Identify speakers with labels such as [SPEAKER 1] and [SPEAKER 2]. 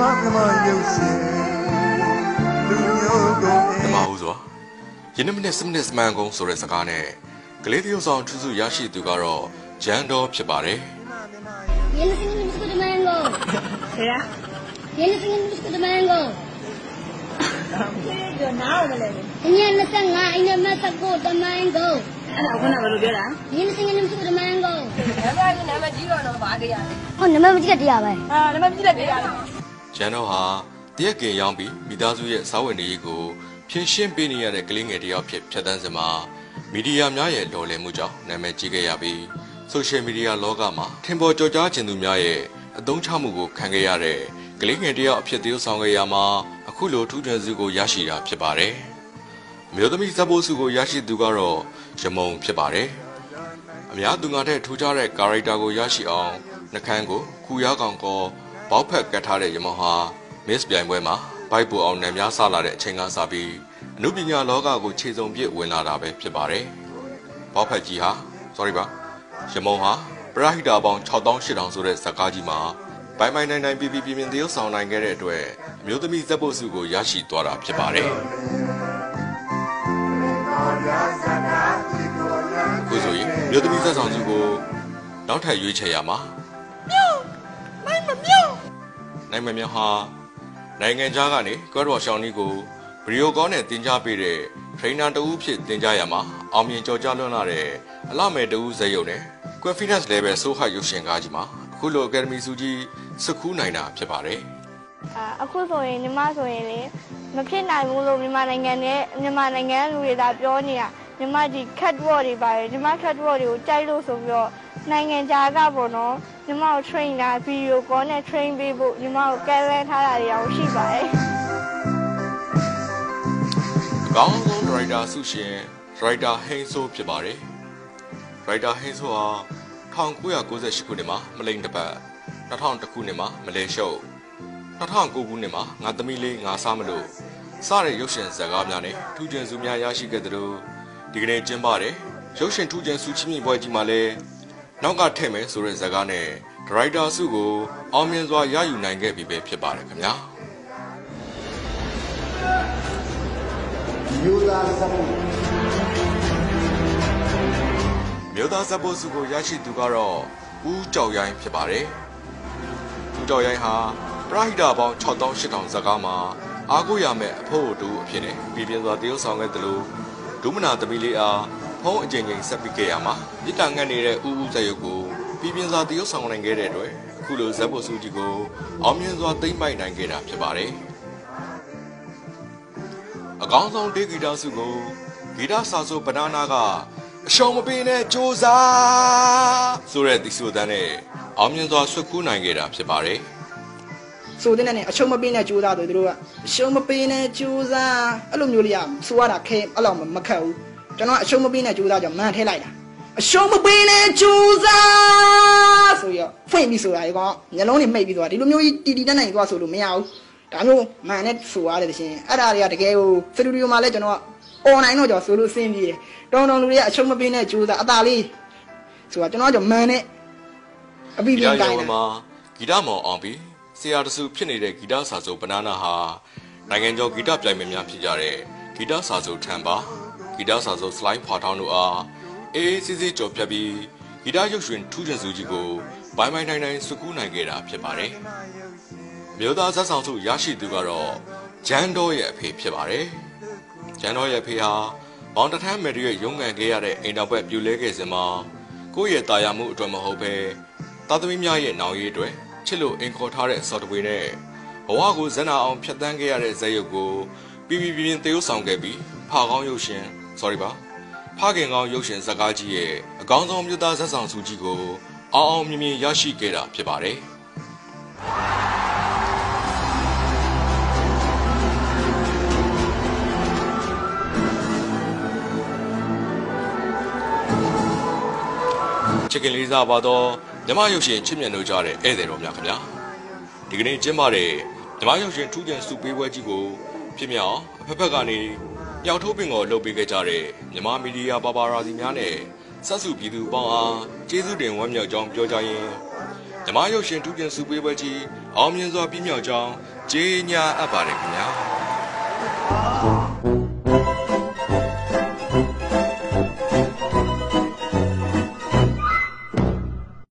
[SPEAKER 1] မမြမရုပ်ရှင်လူမျိုးကို
[SPEAKER 2] ဓမ္မဦးစွာယင်းနမနဲ့စမနစ်စမန်ကုန်းဆိုတဲ့စကားနဲ့ကလေးတရုပ်ဆောင်ထူးဆူရရှိသူကတော့ဂျန်တော်ဖြစ်ပါတယ်
[SPEAKER 3] Viene singing Bisco de Mango.
[SPEAKER 4] ဆရာ
[SPEAKER 3] Viene singing Bisco de Mango.
[SPEAKER 4] ကျေးနားရမလဲ
[SPEAKER 3] Inya na nga ina masako de Mango.
[SPEAKER 4] အဲ့ဒါခုနကဘယ်လိုပြောတာ
[SPEAKER 3] Viene singing Bisco de Mango.
[SPEAKER 4] နာမည်နာမည်ကြီးတော့တော့ပါကြရတယ်
[SPEAKER 3] Oh, nama mesti dia bai.
[SPEAKER 4] အာနာမည်ကြီးလိုက်ပြရတယ်
[SPEAKER 2] ဂျန်တော်ဟာတရက်ကင်ရောင်းပြီးမိသားစုရဲ့စားဝတ်နေရေးကိုဖြည့်ရှင်းပေးနေရတဲ့ကလေးငယ်တစ်ယောက်ဖြစ်ဖြတ်သန်းစမှာမီဒီယာများရဲ့လော်လည်မှုကြောင့်နာမည်ကြီးခဲ့ရပြီးဆိုရှယ်မီဒီယာလောကမှာထင်ပေါ်ကျော်ကြားခြင်းသူများရဲ့အသုံးချမှုကိုခံခဲ့ရတဲ့ကလေးငယ်တစ်ယောက်အဖြစ်သရုပ်ဆောင်ခဲ့ရမှာအခုလိုထူးချွန်စုကိုရရှိတာဖြစ်ပါတယ်အမျိုးသမီးဇက်ဘိုးစုကိုရရှိသူကတော့ရမုံဖြစ်ပါတယ်အများသူငါတဲ့ထူးခြားတဲ့ကာရိုက်တာကိုရရှိအောင်နှကန်းကိုခူရကောင်ကော ဘောက်ဖက်ကတ်ထားတဲ့ရမုံဟာ Miss ပြိုင်ပွဲမှာဘိုက်ပူအောင်နံများဆလာတဲ့အချိန်ကစပြီးအနုပညာလောကကိုခြေစုံပြစ်ဝင်လာတာပဲဖြစ်ပါတယ်။ဘောက်ဖက်ကြီးဟာ sorry ပါရမုံဟာပရဟိတာပေါင်း6800ဆိုတဲ့ဇာကားကြီးမှာဘိုင်မိုင်နိုင်နိုင်ပြပြပြပြင်းသရုပ်ဆောင်နိုင်ခဲ့တဲ့အတွက်အမျိုးသမီးဇက်ဖို့စုကိုရရှိသွားတာဖြစ်ပါတယ်။ခုဆိုရင်အမျိုးသမီးဇက်ဆောင်စုကိုနောက်ထပ်ရွေးချယ်ရမှာနိုင်မမြောက် နိုင်မမြောက်ဟာနိုင်ငံခြားကနေကွက်တော်ရှောင်းနီးကိုဗီဒီယိုကောနဲ့တင် जा ပေးတဲ့ trainer တဦးဖြစ်တင် जा ရမှာအောင်မြင်ကြော်ကြားလွန်းလာတဲ့အလှမဲ့တဦးဇက်ရုံနဲ့ confidence level ဆိုးဟရုပ်ရှင်ကားကြီးမှာအခုလို academy စုကြီးစခူးနိုင်တာဖြစ်ပါတယ်
[SPEAKER 5] အာအခုဆိုရင်ညီမဆိုရင်လေမဖြစ်နိုင်ဘူးလို့မြန်မာနိုင်ငံနဲ့မြန်မာနိုင်ငံလူတွေသာပြောနေတာညီမဒီ cat word တွေပါတယ်ညီမ cat word တွေကိုကြိုက်လို့ဆိုပြီးတော့ နိုင်ငံခြားကပေါ့နော်ညီမကို train တာ video call နဲ့ train ပေးဖို့ညီမကိုကဲလန်းထားတာတွေအောင်ရှိပါတယ်
[SPEAKER 2] အကောင်းဆုံး writer ဆုရှင် writer ဟိန်းဆိုးဖြစ်ပါတယ် writer ဟိန်းဆိုးဟာ1998ခုနှစ်မှာမလိန်တပတ်2001ခုနှစ်မှာမလဲရှုပ်2009ခုနှစ်မှာငါသမီးလေးငါစားမလို့စတဲ့ရုပ်ရှင်ဇာတ်ကားများနဲ့ထူးချွန်စုများရရှိခဲ့သလိုဒီကနေ့ကျင်းပတဲ့ရုပ်ရှင်ထူးချွန်စုချင်းမြင့်ပွဲကြီးမှာလည်း နောက်ကထည့်မယ်ဆိုတဲ့ဇာတ်ကားနဲ့ဒါရိုက်တာဆုကိုအောင်မြင်စွာရယူနိုင်ခဲ့ပြီပဲဖြစ်ပါတယ်ခင်ဗျာ
[SPEAKER 1] ယူလာစမှု
[SPEAKER 2] မြို့သားဇက်ဘိုစုကိုရရှိသူကတော့ဦးကြောက်ရိုင်းဖြစ်ပါတယ်ဦးကြောက်ရိုင်းဟာပရဟိတပေါင်း6000 8000ဇာတ်ကားမှာအားကိုးရမဲ့အဖို့တူအဖြစ်နဲ့ပြည်ပြင်းစွာတရုပ်ဆောင်ခဲ့သလိုဒုမနာသမီးလေးအား ဖုံးအကြိမ်ကြိမ်ဆက်ပြီးခဲ့ရမှာမြစ်တာငတ်နေတဲ့ဦးဦးဇက်ရုပ်ကိုပြည်ပြင်းစွာတရုပ်ဆောင်နိုင်ခဲ့တဲ့အတွက်အခုလိုဇက်ဘိုစုကြီးကိုအောင်မြင်စွာသိမ့်ပိုက်နိုင်ခဲ့တာဖြစ်ပါတယ်အကောင်းဆုံးဒေဂီတာစုကိုဂီတဆာဆိုဘနာနာကအရှောင်မပေးနဲ့စူးစားဆိုတဲ့ဒီဆိုတန်းနဲ့အောင်မြင်စွာဆွတ်ခူးနိုင်ခဲ့တာဖြစ်ပါတယ်
[SPEAKER 6] ဆိုတဲ့နဲ့အရှုံးမပေးနဲ့ကြိုးစားတယ်သူတို့ကအရှုံးမပေးနဲ့ကြိုးစားအဲ့လိုမျိုးလေးကဆိုရတာခဲအဲ့လိုမခက်ဘူး ကျွန်တော်ကအရှုံးမပေးနဲ့ကြိုးစားကြောင့်မန်ထဲလိုက်တာအရှုံးမပေးနဲ့ကြိုးစားဆိုရဖွင့်ပြီးဆိုတာဒီကောင်မျက်လုံးတွေမှိတ်ပြီးဆိုတာဒီလိုမျိုးကြီးတီတီတက်နိုင်သွားဆိုလို့မရဘူးဒါမျိုးမန်နဲ့ဆိုရတယ်တရှင်အဲ့ဒါတွေကတကယ်ကိုစတူဒီယိုမှာလည်းကျွန်တော်အွန်လိုင်းတော့ကျွန်တော်ဆိုလို့စင်းပြေတယ်တောင်းတောင်းလူတွေကအရှုံးမပေးနဲ့ကြိုးစားအသာလေးဆိုတာကျွန်တော်ကမန်နဲ့အပြီး
[SPEAKER 2] ဂီ
[SPEAKER 6] ပြီး
[SPEAKER 2] တ
[SPEAKER 6] တို
[SPEAKER 2] ရော
[SPEAKER 6] င်
[SPEAKER 2] င်း
[SPEAKER 6] တာ
[SPEAKER 2] မှာဂီတမောင်အောင်ပြီးဆရာတဆူဖြစ်နေတဲ့ဂီတဆာဆိုဘနာနာဟာနိုင်ငံကျော်ဂီတပြိုင်ပွဲများဖြစ်ကြတဲ့ဂီတဆာဆိုထံပါ ဂီတဆာဆိုစလိုင်းဖွာထောင်းတို့အားအေးအေးဆေးဆေးကြော်ဖြတ်ပြီးဂီတရုပ်ရှင်ထူးချွန်စုကြီးကိုဘိုင်ဘိုင်နိုင်နိုင်ဆွကူးနိုင်ခဲ့တာဖြစ်ပါတယ်မြို့သားဇက်ဆောင်စုရရှိသူကတော့ဂျန်တော်ရဲ့အဖေဖြစ်ပါတယ်ဂျန်တော်ရဲ့အဖေဟာမောင်တထမ်းမယ်ရဲ့ရုံးကန်ခဲ့ရတဲ့အိမ်တော်ဘက်ပြူလဲခဲ့စဉ်မှာကိုယ့်ရဲ့တာယာမှုအတွက်မဟုတ်ဘဲသားသမီးများရဲ့နောင်ရေးအတွက်ချစ်လို့အင်ခေါ်ထားတဲ့ software နဲ့ဘဝကိုဇက်နာအောင်ဖြတ်တန်းခဲ့ရတဲ့ဇက်ရုပ်ကိုပြပြပြပြသရုပ်ဆောင်ခဲ့ပြီးဖာကောင်းရုပ်ရှင် sorry ပါဖခင်ကောင်းရုပ်ရှင်ဇာတ်ကားကြီးရဲ့အကောင်းဆုံးမြို့သားဇက်ဆောင်စုကြီးကိုအောင်အောင်မြင်မြင်ရရှိခဲ့တာဖြစ်ပါတယ်ချစ်ခင်လေးစားပါတော့မြမရုပ်ရှင်ချစ်မြတ်လို့ကြတဲ့ဧည့်သည်တော်များခင်ဗျာဒီကနေ့ကျင်းပတဲ့မြမရုပ်ရှင်ထူးချွန်စုပေးပွဲကြီးကိုဖြစ်မြောက်အဖက်ဖက်ကနေ ပျောက်ထုတ်ပင်ကိုလှုပ်ပေးခဲ့ကြတဲ့မြမမီဒီယာပါပါရာစီများနဲ့ဆက်စုပြည်သူပေါင်းအားကျေးဇူးတင်ဝမ်းမြောက်ကြောင်းပြောကြရင်းမြမရုပ်ရှင်ထူးချွန်စုပေးပွဲကြီးအောင်မြင်စွာပြည့်မြောက်ကြောင်းကြေးညာအပ်ပါတယ်ခင်ဗျာ